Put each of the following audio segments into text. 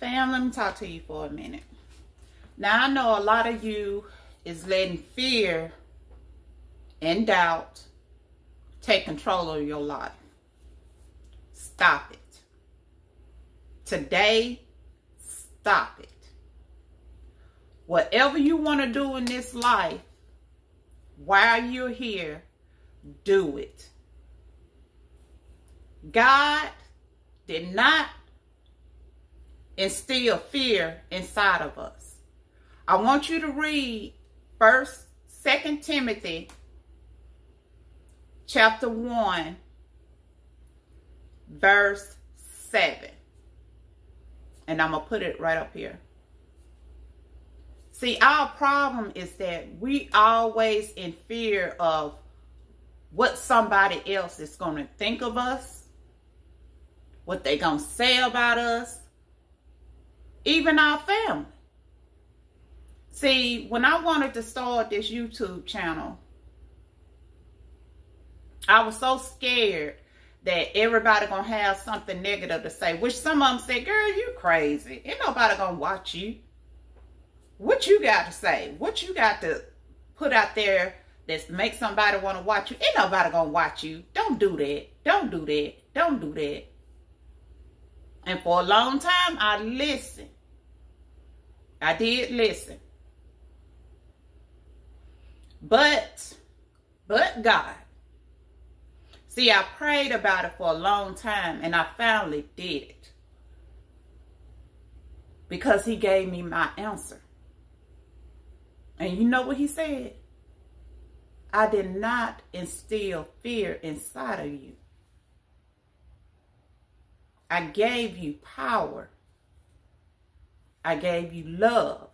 Fam, let me talk to you for a minute. Now, I know a lot of you is letting fear and doubt take control of your life. Stop it. Today, stop it. Whatever you want to do in this life, while you're here, do it. God did not instill fear inside of us. I want you to read first, second Timothy chapter 1, verse 7. And I'm going to put it right up here. See, our problem is that we always in fear of what somebody else is going to think of us, what they going to say about us, even our family. See, when I wanted to start this YouTube channel, I was so scared that everybody gonna have something negative to say. Which some of them said, girl, you crazy. Ain't nobody gonna watch you. What you got to say? What you got to put out there that make somebody want to watch you? Ain't nobody gonna watch you. Don't do that. Don't do that. Don't do that. And for a long time, I listened. I did listen. But, but God. See, I prayed about it for a long time and I finally did it. Because he gave me my answer. And you know what he said? I did not instill fear inside of you. I gave you power. I gave you love.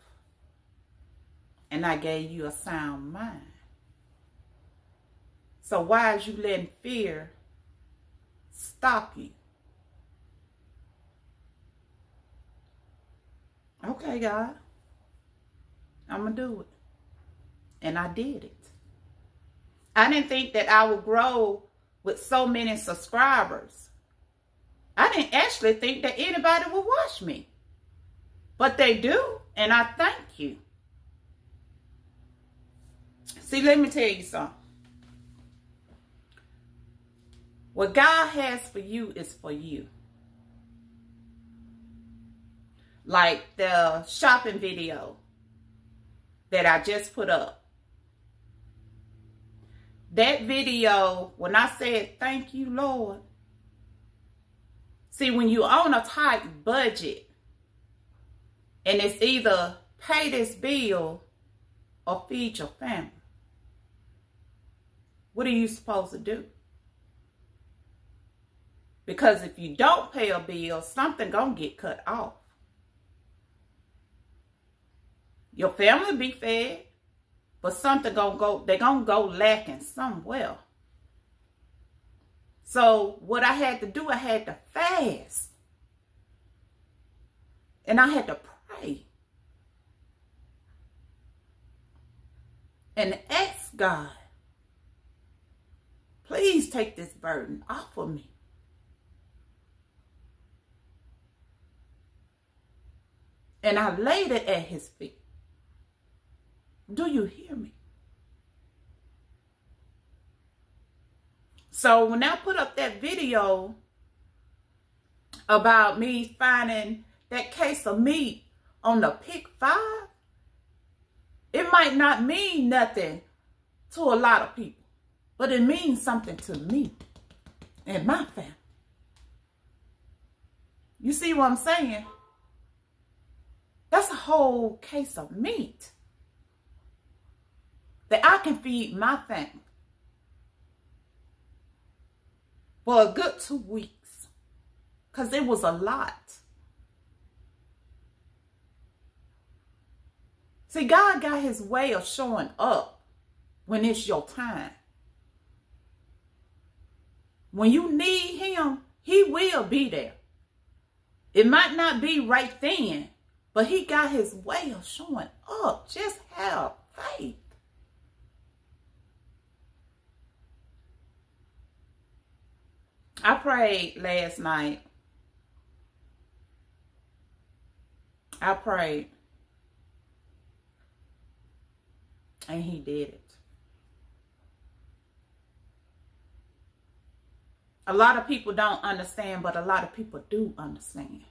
And I gave you a sound mind. So why is you letting fear stop you? Okay, God. I'm going to do it. And I did it. I didn't think that I would grow with so many subscribers. I didn't actually think that anybody would watch me. But they do, and I thank you. See, let me tell you something. What God has for you is for you. Like the shopping video that I just put up. That video, when I said, thank you, Lord. See, when you own a tight budget and it's either pay this bill or feed your family, what are you supposed to do? Because if you don't pay a bill, something gonna get cut off. Your family be fed, but something gonna go, they gonna go lacking somewhere. So what I had to do, I had to fast. And I had to pray. And ask God, please take this burden off of me. and I laid it at his feet. Do you hear me? So when I put up that video about me finding that case of meat on the pick five, it might not mean nothing to a lot of people, but it means something to me and my family. You see what I'm saying? That's a whole case of meat that I can feed my family for a good two weeks because it was a lot. See, God got his way of showing up when it's your time. When you need him, he will be there. It might not be right then, but he got his way of showing up. Just have faith. I prayed last night. I prayed. And he did it. A lot of people don't understand, but a lot of people do understand.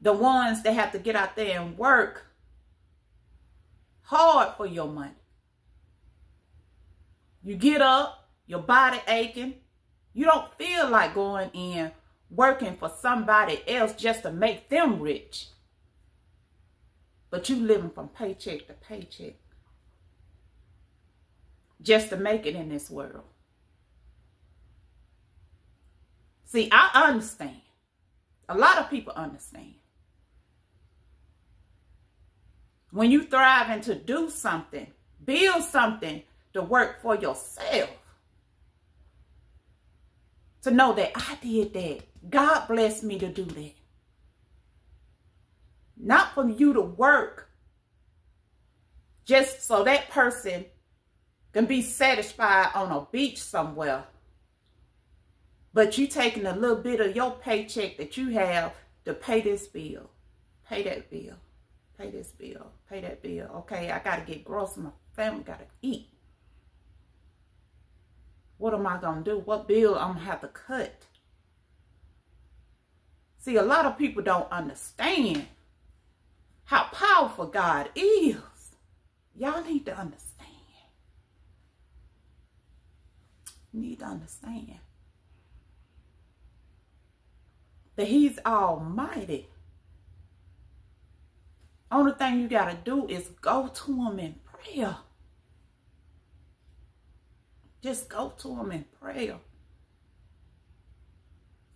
The ones that have to get out there and work hard for your money. You get up, your body aching. You don't feel like going in working for somebody else just to make them rich. But you living from paycheck to paycheck just to make it in this world. See, I understand. A lot of people understand. When you thrive and to do something, build something to work for yourself. To know that I did that. God blessed me to do that. Not for you to work just so that person can be satisfied on a beach somewhere. But you taking a little bit of your paycheck that you have to pay this bill. Pay that bill. Pay this bill. Pay that bill. Okay, I got to get groceries. My family got to eat. What am I going to do? What bill I'm going to have to cut? See, a lot of people don't understand how powerful God is. Y'all need to understand. You need to understand that he's almighty. Only thing you got to do is go to him in prayer. Just go to him in prayer.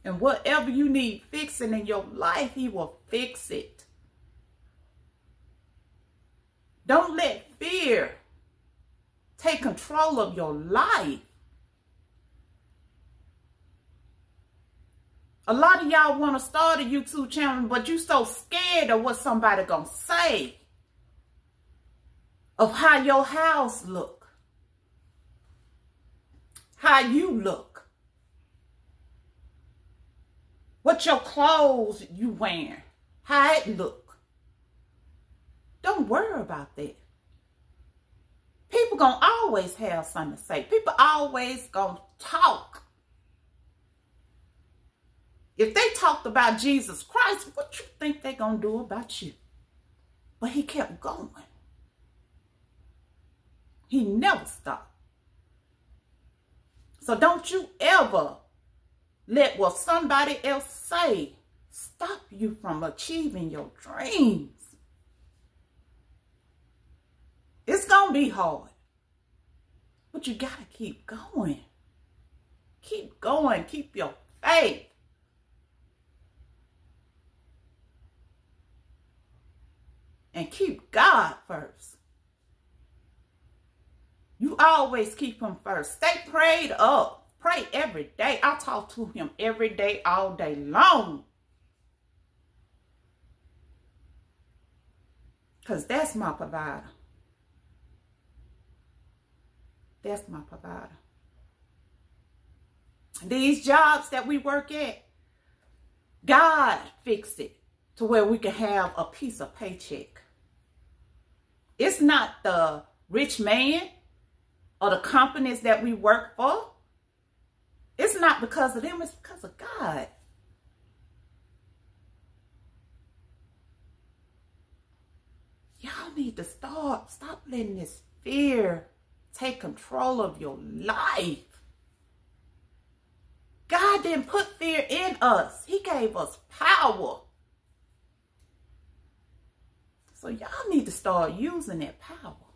And whatever you need fixing in your life, he will fix it. Don't let fear take control of your life. A lot of y'all want to start a YouTube channel, but you so scared of what somebody gonna say. Of how your house look. How you look. What your clothes you wearing. How it look. Don't worry about that. People gonna always have something to say. People always gonna talk. If they talked about Jesus Christ, what you think they gonna do about you? But he kept going. He never stopped. So don't you ever let what somebody else say stop you from achieving your dreams. It's going to be hard. But you got to keep going. Keep going. Keep your faith. And keep God first. You always keep him first. Stay prayed up. Pray every day. I talk to him every day, all day long. Because that's my provider. That's my provider. These jobs that we work at, God fixed it to where we can have a piece of paycheck. It's not the rich man or the companies that we work for. It's not because of them, it's because of God. Y'all need to stop. Stop letting this fear take control of your life. God didn't put fear in us. He gave us power. So y'all need to start using that power.